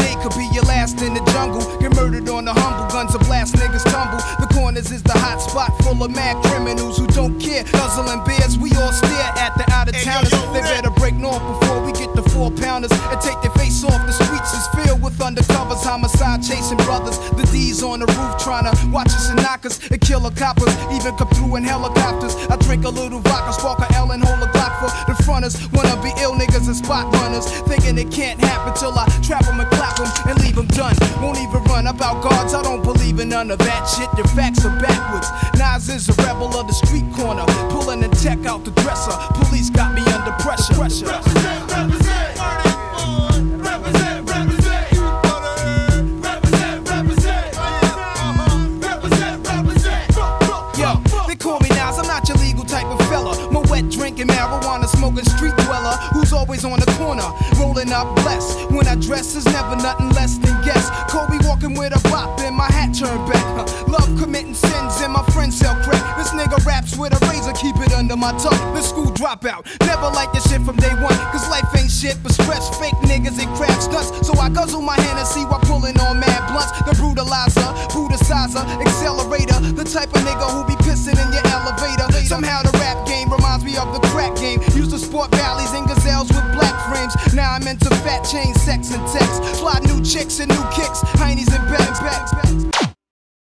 day could be your last in the jungle. Get murdered on the humble, guns of blast, niggas tumble. The corners is the hot spot full of mad criminals who don't care. Nuzzling bears, we all stare at the out of towners. They better break north before we get the four pounders and take the undercovers, homicide chasing brothers. The D's on the roof trying to watch us and knock us and kill the coppers. Even come through in helicopters. I drink a little vodka, spark a L and hold a Glock for the fronters. Wanna be ill niggas and spot runners. Thinking it can't happen till I trap them and clap them and leave them done. Won't even run about guards, I don't believe in none of that shit. Your facts are backwards. Nas is a rebel of the street corner. Pulling the tech out the dresser. Police got me under pressure. pressure. On the corner, rolling up blessed. When I dress is never nothing less than guess. Kobe walking with a bop and my hat turned back. Love committing sins and my friends sell crack. This nigga raps with a razor, keep it under my tongue. The school dropout, never like this shit from day one. Cause life ain't shit but stress, fake niggas and crap stunts. So I guzzle my hand and see why pulling on mad blunts. The brutalizer, brutalizer, accelerator. The type of nigga who be pissing in your with black frames. Now I'm into fat chain, sex and text. Fly new chicks and new kicks, heinies and bags.